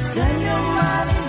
Send your money.